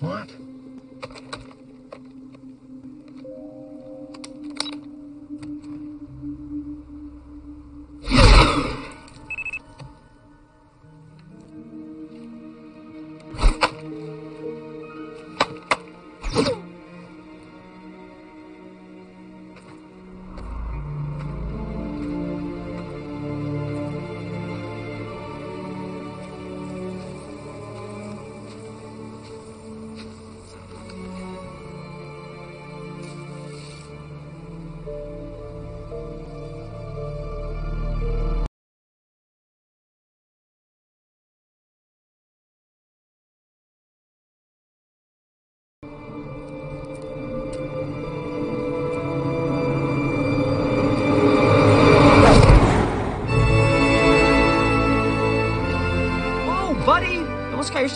What?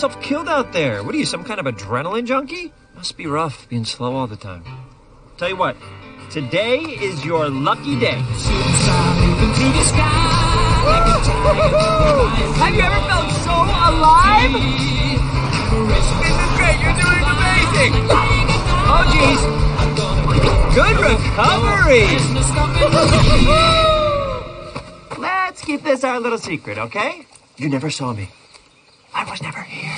Yourself killed out there. What are you, some kind of adrenaline junkie? Must be rough being slow all the time. Tell you what, today is your lucky day. Have you ever felt so alive? This is great. You're doing amazing. Oh, geez. Good recovery. Let's keep this our little secret, okay? You never saw me. I was never here.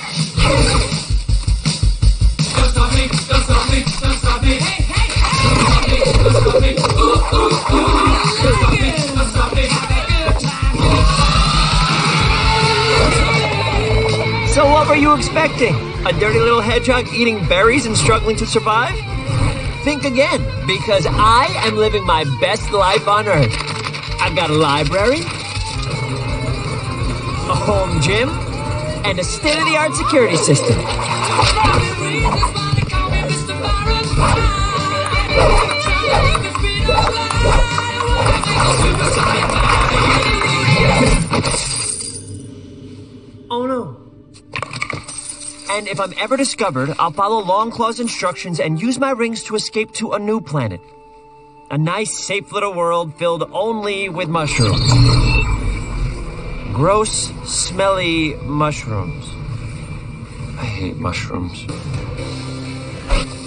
So what were you expecting? A dirty little hedgehog eating berries and struggling to survive? Think again, because I am living my best life on Earth. I've got a library, a home gym, and a state-of-the-art security system. Oh no. And if I'm ever discovered, I'll follow Longclaw's instructions and use my rings to escape to a new planet. A nice, safe little world filled only with mushrooms. Gross, smelly mushrooms. I hate mushrooms.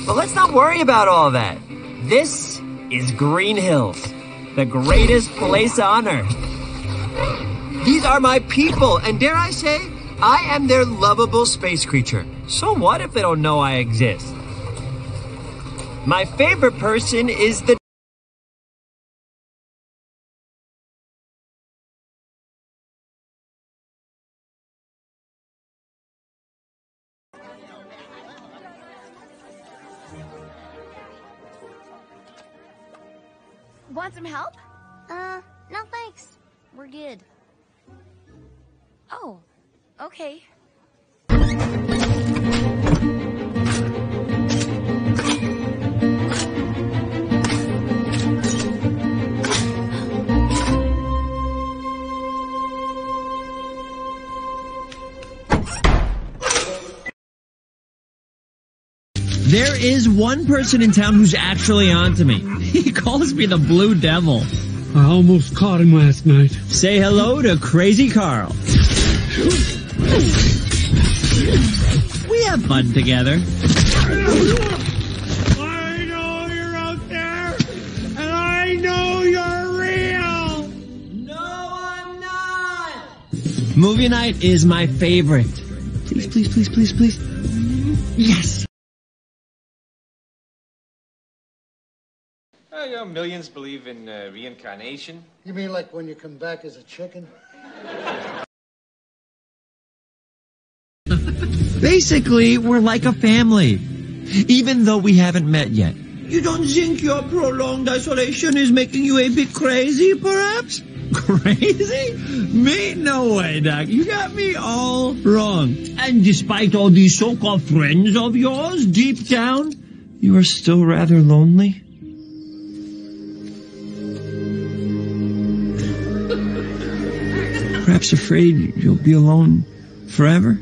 But let's not worry about all that. This is Green Hills, the greatest place on earth. These are my people, and dare I say, I am their lovable space creature. So what if they don't know I exist? My favorite person is the Want some help? Uh, no thanks. We're good. Oh, okay. There is one person in town who's actually onto me. He calls me the Blue Devil. I almost caught him last night. Say hello to Crazy Carl. We have fun together. I know you're out there, and I know you're real. No, I'm not. Movie night is my favorite. Please, please, please, please, please. Yes. You know, millions believe in uh, reincarnation. You mean like when you come back as a chicken? Basically, we're like a family. Even though we haven't met yet. You don't think your prolonged isolation is making you a bit crazy, perhaps? Crazy? Me? No way, Doc. You got me all wrong. And despite all these so-called friends of yours, deep down, you are still rather lonely? Perhaps afraid you'll be alone forever?